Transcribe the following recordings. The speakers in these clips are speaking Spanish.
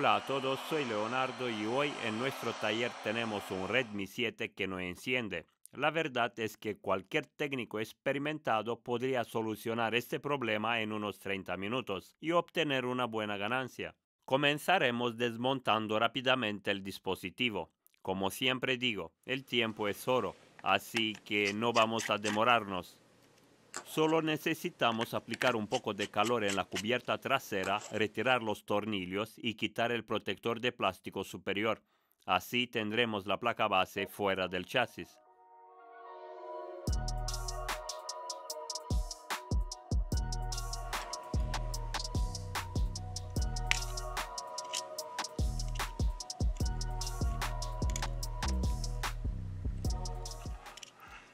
Hola a todos, soy Leonardo y hoy en nuestro taller tenemos un Redmi 7 que no enciende. La verdad es que cualquier técnico experimentado podría solucionar este problema en unos 30 minutos y obtener una buena ganancia. Comenzaremos desmontando rápidamente el dispositivo. Como siempre digo, el tiempo es oro, así que no vamos a demorarnos. Solo necesitamos aplicar un poco de calor en la cubierta trasera, retirar los tornillos y quitar el protector de plástico superior. Así tendremos la placa base fuera del chasis.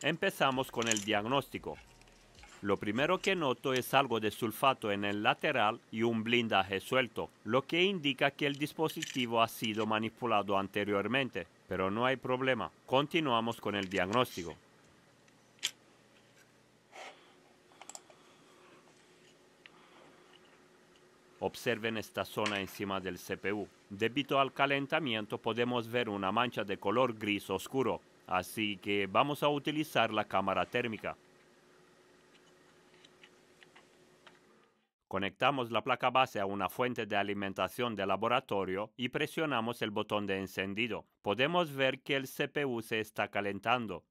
Empezamos con el diagnóstico. Lo primero que noto es algo de sulfato en el lateral y un blindaje suelto, lo que indica que el dispositivo ha sido manipulado anteriormente, pero no hay problema. Continuamos con el diagnóstico. Observen esta zona encima del CPU. Debido al calentamiento podemos ver una mancha de color gris oscuro, así que vamos a utilizar la cámara térmica. Conectamos la placa base a una fuente de alimentación de laboratorio y presionamos el botón de encendido. Podemos ver que el CPU se está calentando.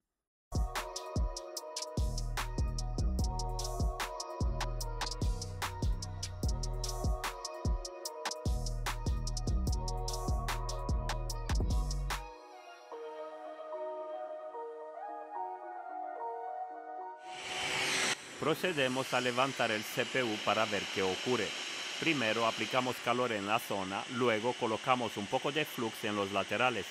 Procedemos a levantar el CPU para ver qué ocurre. Primero aplicamos calor en la zona, luego colocamos un poco de flux en los laterales.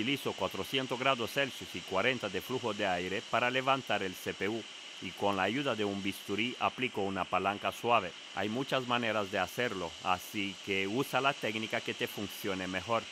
Utilizo 400 grados Celsius y 40 de flujo de aire para levantar el CPU y con la ayuda de un bisturí aplico una palanca suave. Hay muchas maneras de hacerlo, así que usa la técnica que te funcione mejor.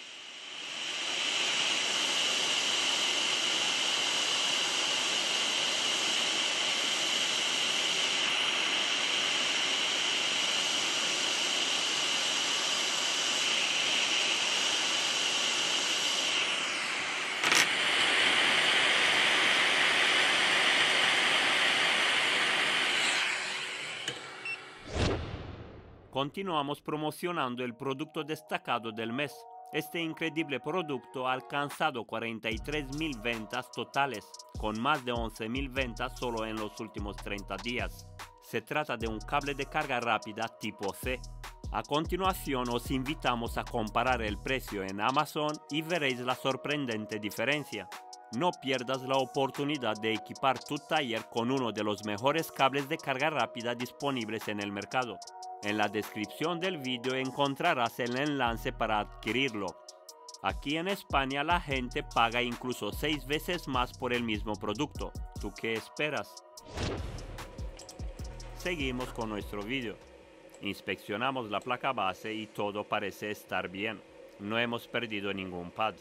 Continuamos promocionando el producto destacado del mes. Este increíble producto ha alcanzado 43.000 ventas totales, con más de 11.000 ventas solo en los últimos 30 días. Se trata de un cable de carga rápida tipo C. A continuación os invitamos a comparar el precio en Amazon y veréis la sorprendente diferencia. No pierdas la oportunidad de equipar tu taller con uno de los mejores cables de carga rápida disponibles en el mercado. En la descripción del vídeo encontrarás el enlace para adquirirlo. Aquí en España la gente paga incluso 6 veces más por el mismo producto. ¿Tú qué esperas? Seguimos con nuestro vídeo. Inspeccionamos la placa base y todo parece estar bien. No hemos perdido ningún pad.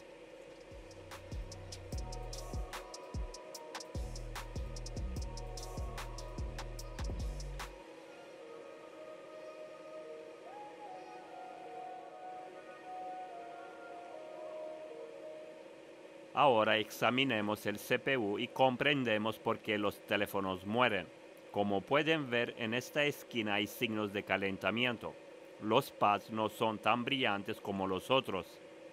Ahora examinemos el CPU y comprendemos por qué los teléfonos mueren. Como pueden ver en esta esquina hay signos de calentamiento. Los pads no son tan brillantes como los otros.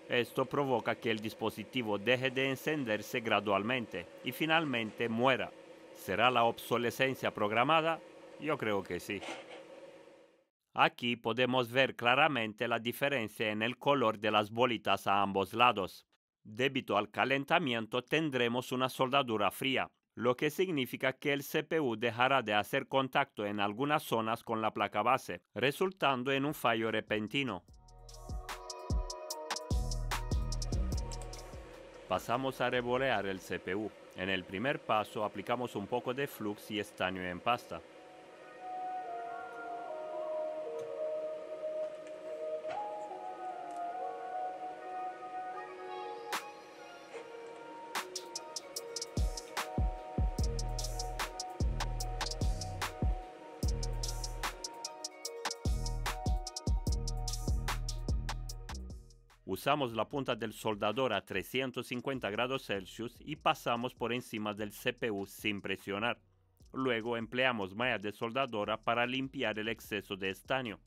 Esto provoca que el dispositivo deje de encenderse gradualmente y finalmente muera. ¿Será la obsolescencia programada? Yo creo que sí. Aquí podemos ver claramente la diferencia en el color de las bolitas a ambos lados. Debido al calentamiento tendremos una soldadura fría, lo que significa que el CPU dejará de hacer contacto en algunas zonas con la placa base, resultando en un fallo repentino. Pasamos a revolear el CPU. En el primer paso aplicamos un poco de flux y estaño en pasta. Usamos la punta del soldador a 350 grados Celsius y pasamos por encima del CPU sin presionar. Luego empleamos malla de soldadora para limpiar el exceso de estaño.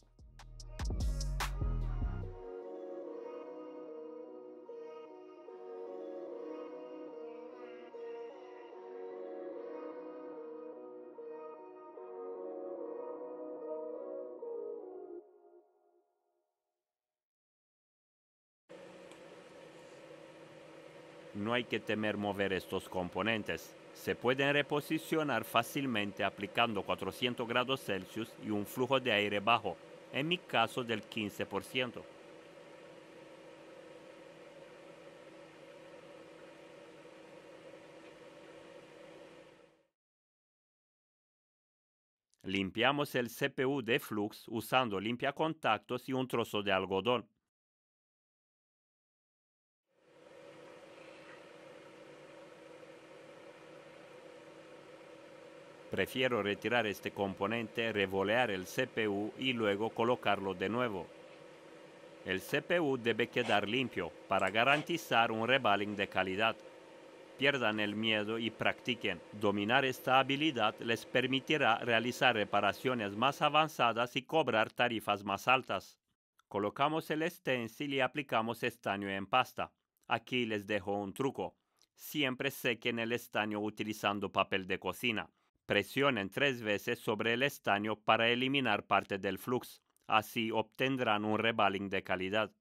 Hay que temer mover estos componentes. Se pueden reposicionar fácilmente aplicando 400 grados Celsius y un flujo de aire bajo, en mi caso del 15%. Limpiamos el CPU de flux usando limpia contactos y un trozo de algodón. Prefiero retirar este componente, revolear el CPU y luego colocarlo de nuevo. El CPU debe quedar limpio para garantizar un rebaling de calidad. Pierdan el miedo y practiquen. Dominar esta habilidad les permitirá realizar reparaciones más avanzadas y cobrar tarifas más altas. Colocamos el stencil y aplicamos estaño en pasta. Aquí les dejo un truco. Siempre sequen el estaño utilizando papel de cocina. Presionen tres veces sobre el estaño para eliminar parte del flux. Así obtendrán un rebaling de calidad.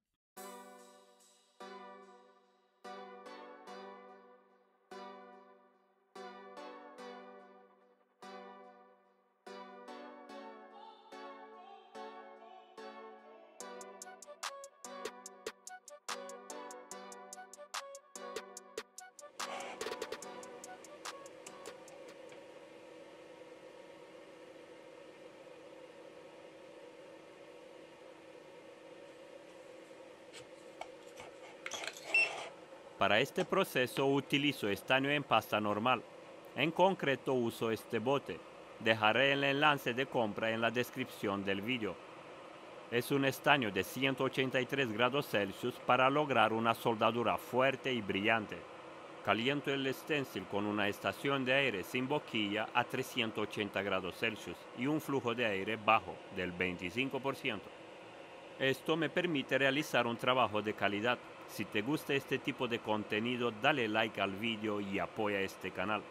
Para este proceso utilizo estaño en pasta normal. En concreto uso este bote. Dejaré el enlace de compra en la descripción del vídeo. Es un estaño de 183 grados Celsius para lograr una soldadura fuerte y brillante. Caliento el stencil con una estación de aire sin boquilla a 380 grados Celsius y un flujo de aire bajo del 25%. Esto me permite realizar un trabajo de calidad si te gusta este tipo de contenido, dale like al vídeo y apoya este canal.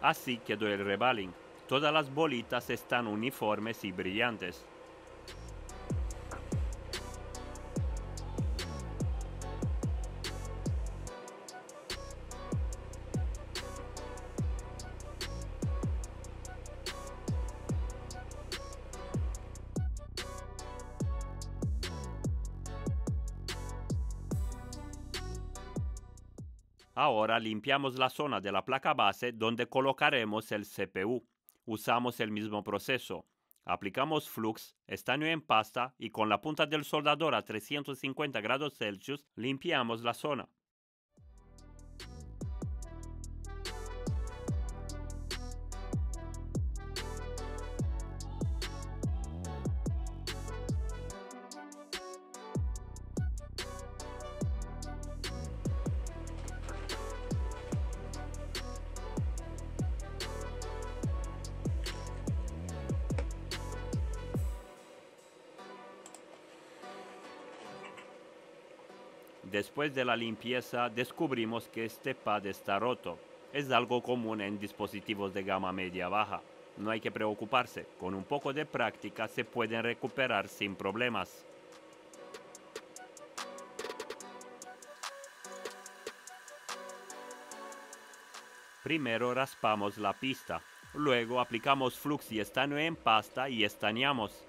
Así quedó el rebaling. Todas las bolitas están uniformes y brillantes. Ahora limpiamos la zona de la placa base donde colocaremos el CPU. Usamos el mismo proceso. Aplicamos flux, estaño en pasta y con la punta del soldador a 350 grados Celsius limpiamos la zona. Después de la limpieza descubrimos que este pad está roto. Es algo común en dispositivos de gama media-baja. No hay que preocuparse, con un poco de práctica se pueden recuperar sin problemas. Primero raspamos la pista, luego aplicamos flux y estaño en pasta y estañamos.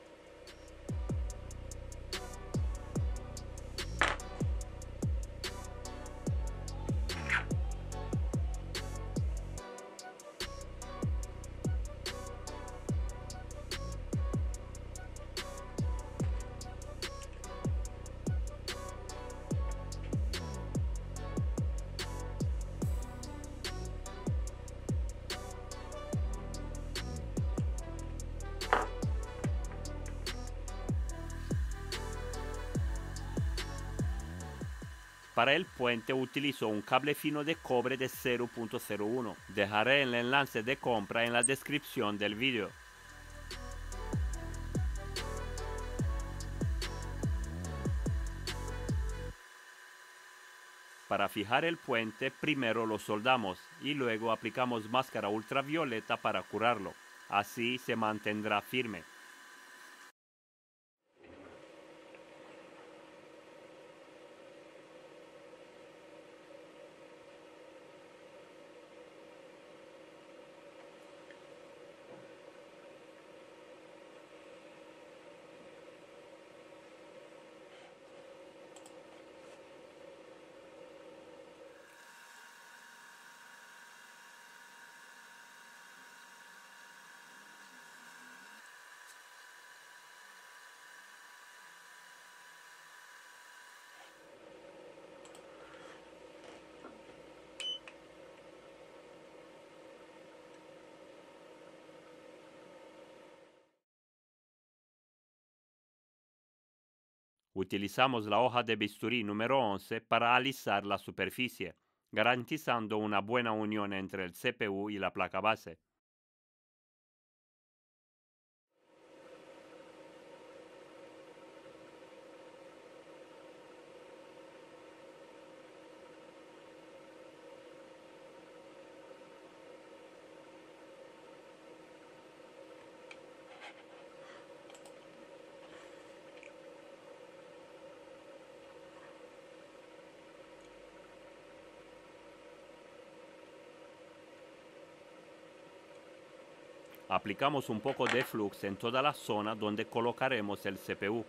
Para el puente utilizo un cable fino de cobre de 0.01. Dejaré el enlace de compra en la descripción del vídeo. Para fijar el puente primero lo soldamos y luego aplicamos máscara ultravioleta para curarlo. Así se mantendrá firme. Utilizamos la hoja de bisturí número 11 para alisar la superficie, garantizando una buena unión entre el CPU y la placa base. Aplicamos un poco de flux en toda la zona donde colocaremos el CPU.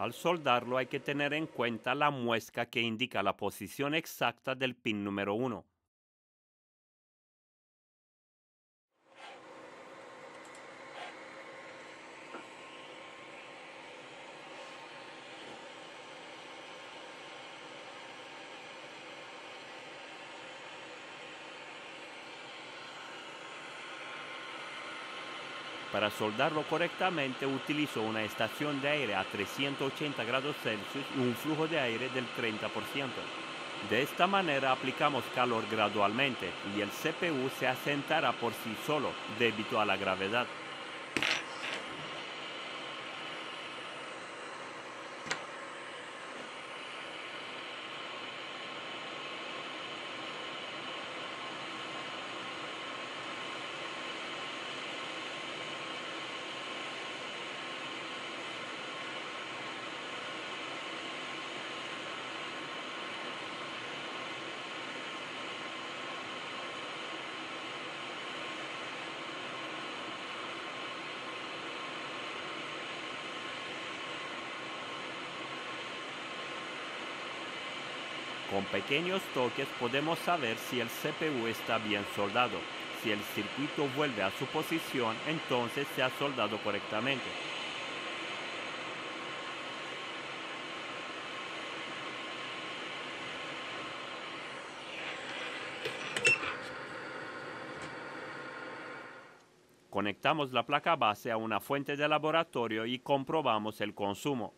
Al soldarlo hay que tener en cuenta la muesca que indica la posición exacta del pin número 1. Para soldarlo correctamente utilizo una estación de aire a 380 grados Celsius y un flujo de aire del 30%. De esta manera aplicamos calor gradualmente y el CPU se asentará por sí solo debido a la gravedad. Con pequeños toques podemos saber si el CPU está bien soldado. Si el circuito vuelve a su posición, entonces se ha soldado correctamente. Conectamos la placa base a una fuente de laboratorio y comprobamos el consumo.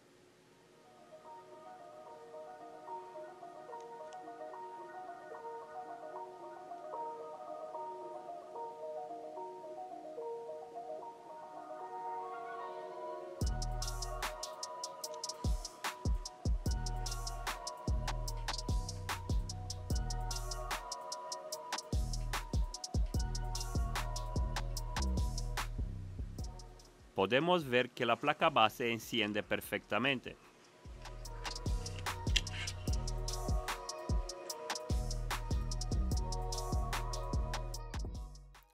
Podemos ver que la placa base enciende perfectamente.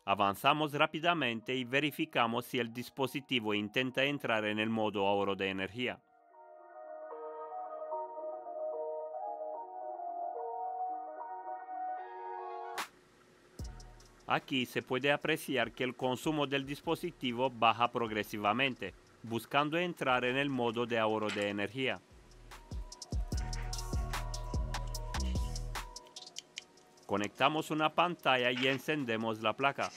Avanzamos rápidamente y verificamos si el dispositivo intenta entrar en el modo ahorro de energía. Aquí se puede apreciar que el consumo del dispositivo baja progresivamente, buscando entrar en el modo de ahorro de energía. Conectamos una pantalla y encendemos la placa.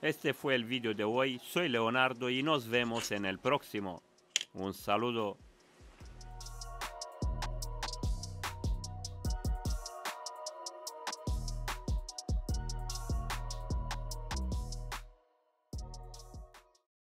Este fue el vídeo de hoy, soy Leonardo y nos vemos en el próximo. Un saludo.